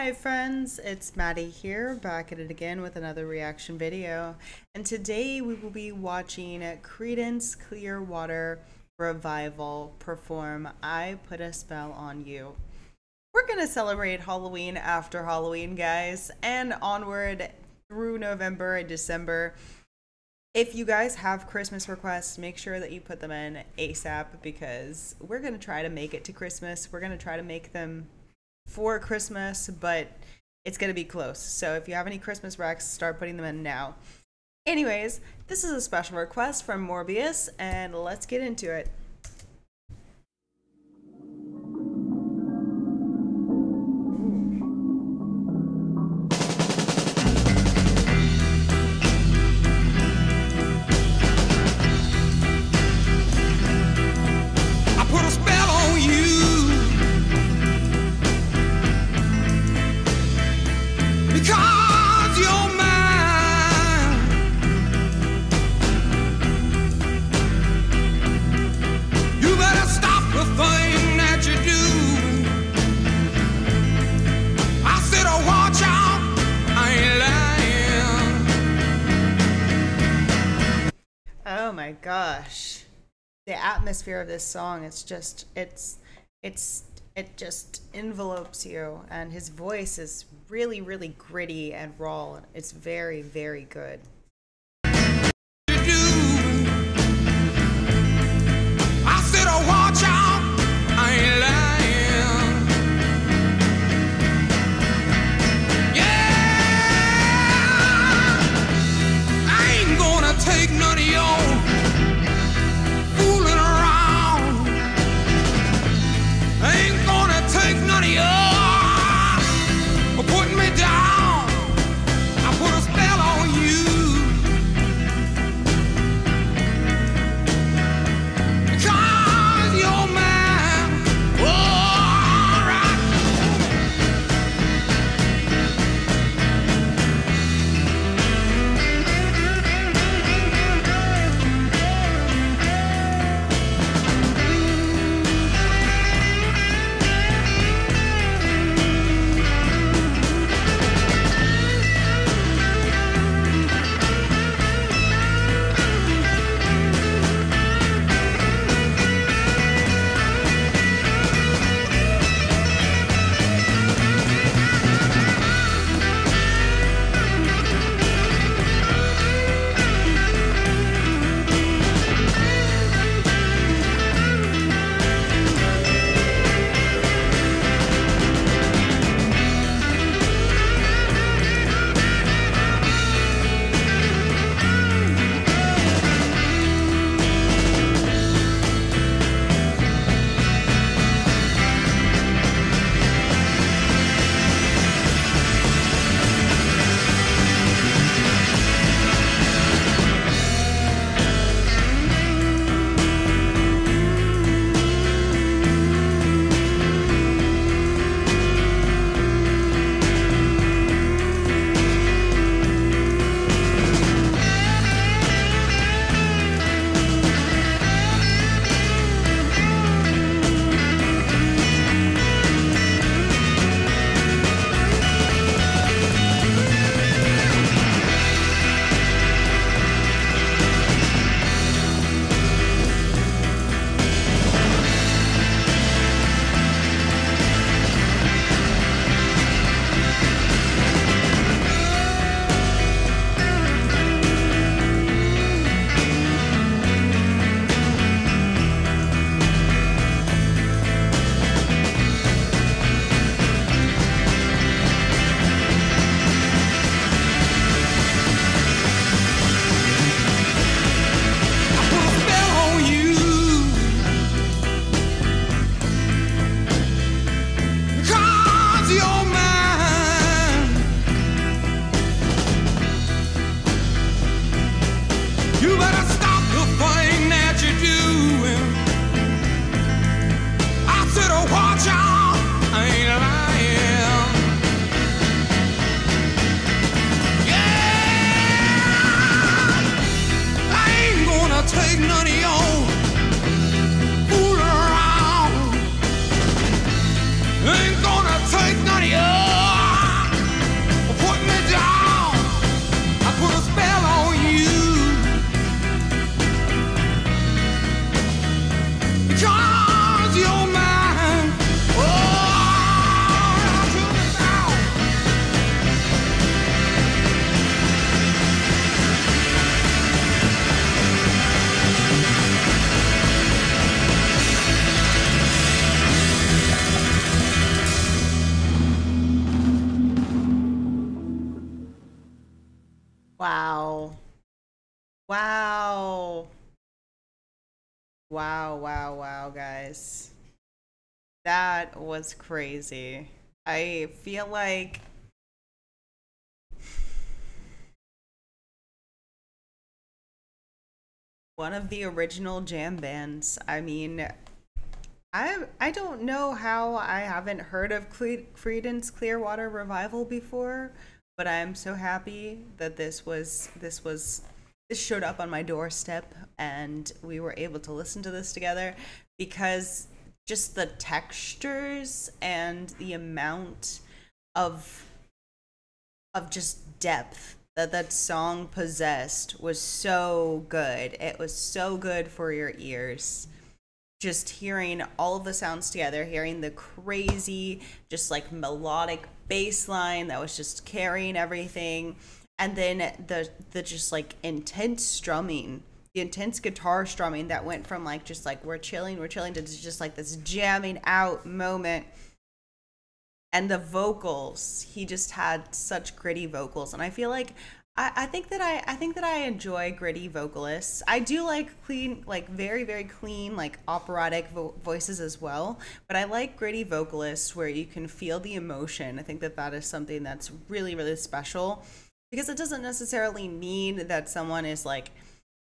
Hi friends, it's Maddy here, back at it again with another reaction video. And today we will be watching Creedence Clearwater Revival perform I Put a Spell on You. We're gonna celebrate Halloween after Halloween, guys, and onward through November and December. If you guys have Christmas requests, make sure that you put them in ASAP because we're gonna try to make it to Christmas. We're gonna try to make them for Christmas, but it's going to be close. So if you have any Christmas recs, start putting them in now. Anyways, this is a special request from Morbius, and let's get into it. My gosh. The atmosphere of this song, it's just it's it's it just envelopes you and his voice is really really gritty and raw. It's very very good. Wow. Wow, wow, wow, guys. That was crazy. I feel like one of the original jam bands. I mean, I I don't know how I haven't heard of Creedence Clearwater Revival before, but I'm so happy that this was this was showed up on my doorstep and we were able to listen to this together because just the textures and the amount of of just depth that that song possessed was so good. It was so good for your ears. Just hearing all of the sounds together, hearing the crazy, just like melodic bass line that was just carrying everything, and then the the just like intense strumming, the intense guitar strumming that went from like just like we're chilling, we're chilling to just like this jamming out moment and the vocals he just had such gritty vocals and i feel like I, I think that I, I think that I enjoy gritty vocalists. I do like clean, like very very clean, like operatic vo- voices as well. But I like gritty vocalists where you can feel the emotion. I think that that is something that's really really special because it doesn't necessarily mean that someone is like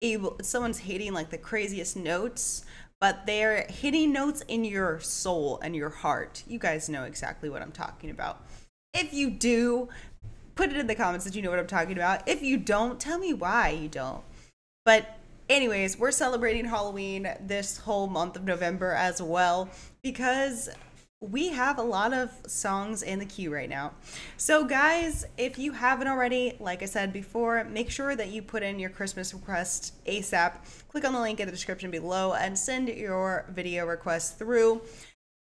able, someone's hitting like the craziest notes, but they're hitting notes in your soul and your heart. You guys know exactly what I'm talking about. If you do, put it in the comments that you know what I'm talking about. If you don't, tell me why you don't. But anyways, we're celebrating Halloween this whole month of November as well because we have a lot of songs in the queue right now. So, guys, if you haven't already, like I said before, make sure that you put in your Christmas request ASAP. Click on the link in the description below and send your video request through.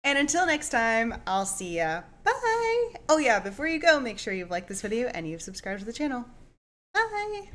And until next time, I'll see ya. Bye. Oh, yeah, before you go, make sure you've liked this video and you've subscribed to the channel. Bye.